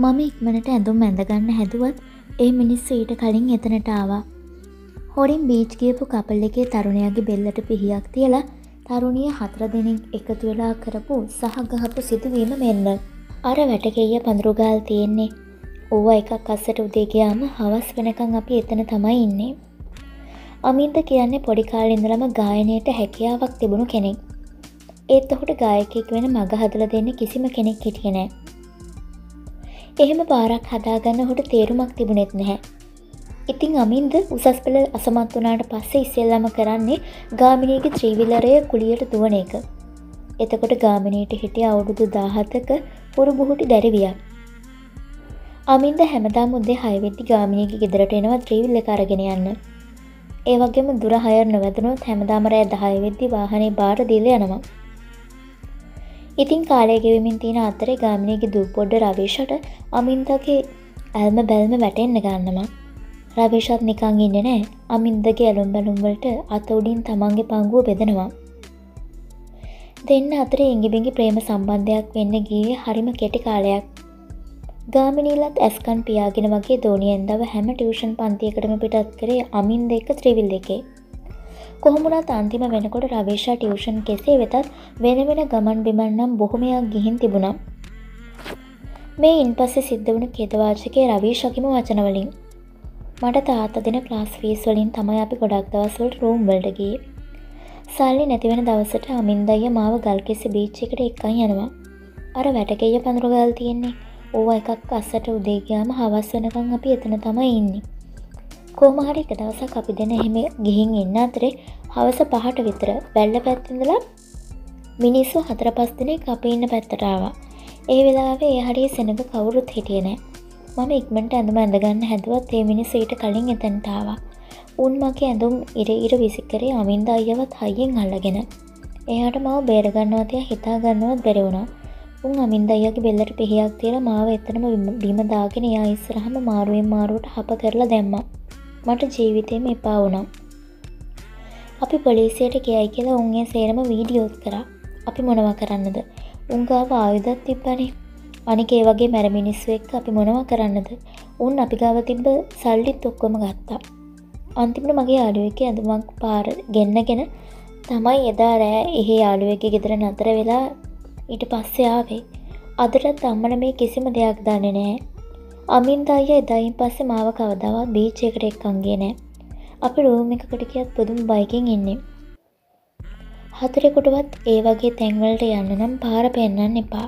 මම ඉක්මනට ඇඳුම් ඇඳගන්න හැදුවත් ඒ මිනිස්සු ඊට කලින් එතනට ආවා. හොරින් බීච් ගියපු කපල් එකේ තරුණයාගේ බෙල්ලට පිහියක් තියලා තරුණිය හතර දෙනෙක් එකතු වෙලා කරපු සහගහපු සිදුවීම මෙන්න. අර වැටකෙය පඳුරුගාල් තියෙන්නේ. ඕවා එකක් අස්සට උදේ ගියාම හවස් වෙනකං අපි එතන තමයි ඉන්නේ. අමින්ද කියන්නේ පොඩි කාලේ ඉඳලම ගායනයට හැකියාවක් තිබුණු කෙනෙක්. ඒත් ඔහුට ගායකයෙක් වෙන මඟ හදලා දෙන්න කිසිම කෙනෙක් හිටියේ නෑ. එහෙම පාරක් හදාගන්න ඔහුට තේරුමක් තිබුණෙත් නැහැ. ඉතිං අමින්ද උසස් පෙළ අසමත් වනාට පස්සේ ඉස්සෙල්ලම කරන්නේ ගාමිනීගේ ත්‍රීවිලරය කුලියට දුවන එක. එතකොට ගාමිනීට හිටිය අවුරුදු දාහතක පුරු බුහුටි දැරිවියක්. අමින්ද හැමදා මුද්දේ හයවෙද්දි ගාමිනීගේ ගෙදරට එනවා ත්‍රීවිල්ල කරගෙන යන්න. ඒවගේම දුර හයර් නොවැදනොත් හැමදාමරෑ දහයවෙද්දි වාහනේ බාර දිල්ල යනවා. ඉතින් කාලයගෙවමින් තියෙන අතරේ ගාමිනයගේ දූපොඩ්ඩ රවේශට අමින්දගේ ඇල්ම බැල්ම වැටෙන්න්න ගන්නවා. රවේශත් නිකං ඉන්න නෑ අමින්දගේ ඇලුම් බැලුම්වලට අත උඩින් තමන්ගේ පංගුව බෙදනවා. දෙන්න අතර ඉංගිබිඟි ප්‍රේම සම්බන්ධයක් වෙන්න ගිය හරිම කෙටි කාලයක්. ගාමිනීලත් ඇස්කන් පියාගෙන වගේ දෝනියෙන්දව හැම ටියෂන් පන්තියකටම පිටත් කරේ අමින් දෙක ත්‍රිවිල් එකේ. කොහොමුණත් අන්තිම වෙනකොට රවේශා ටියවෂන් කෙසේ වෙතත් වෙන වෙන ගමන් බිමන් නම් බොහොමයක් ගිහින් තිබුණා. මේ ඉන් පස්සේ සිද්ධ වුණ කෙදවාචකය රවීශකිම වචනවලින් මට තාත්ත දෙන ක්ලාස් ෆීස් වලින් තමයි අපි ගොඩක් දවස්වලට රූම් වලටගේ සල්ලි නැතිවෙන දවසට අමින්දය මාව ගල්කෙසි බීච්ච එකට එක්කයි යනවා. අර වැටකෙය පඳුරගල් තියෙන්නේ. ඕ එකක් අස්සට උදේගයාම හවස් වනකං අපි එතන තමයි ඉන්නේ. කෝමහරි එක දවසක් අපි දෙන එහෙම ගිහින් එන්න අතරේ හවස පහට විතර වැල්ල පැත්තිඳලා මිනිස්සු හතර පස් දෙනෙක් අපි ඉන්න පැත්තටාවා ඒ වෙලාවේ ඒ හරිය සෙනඟ කවුරුත් හිටිය නෑ මම ඉක්මට ඇඳම ඇඳගන්න හැදුවත් ඒ මිනිස් ඊට කලින් එතැන්ටාවා උන් මගේ ඇඳුම් ඉර ඉර විසිකරේ අමින්ද අයවත් හයියෙන් අල්ලගෙන. එයාට මාව බේරගන්නවතිය හිතාගන්නවත් බැරවුණා උන් අමින්ද අයගේ බෙල්ලට පිහියක් තියල මාව එතනම බිමදාගෙන යා ඉස්සරහම මාරුවෙන් මාරුවට හප කරලා දැම්මා. මට ජීවිතයම එපා වුණම්. අපි පොලිසියට කියයි කියලා උන්ගේ සේරම වීඩියෝත් කරා. අපි මොනව කරන්නද? උන්ගාව ආයුදත් තිබ්බනේ. අනික ඒ වගේ මැරමිනිස්සු එක් අපි මොනව කරන්නද? උන් අපි ගාව තිබ්බ සල්ලිත් ඔක්කොම ගත්තා. අන්තිමට මගේ යාළුවක ඇඳුමක් පාර ගෙන්න්නගෙන තමයි එදා රෑ එහෙ යාළුවක ගෙදර නතර වෙලා ඊට පස්සේ ආවේ. අදටත් අම්මන මේ කිසිම දෙයක් දන්න නෑ අමින්දාය එදායින් පස්සේ මාව කවදාවත් බීච්චයකට එක්කන්ගේ නෑ. අපි රූම එකකට කියත් පුදුම් බයිකින් ඉන්නේ. හතරෙකුටවත් ඒ වගේ තැන්වලට යන්න නම් පාර පෙන්න්න එපා.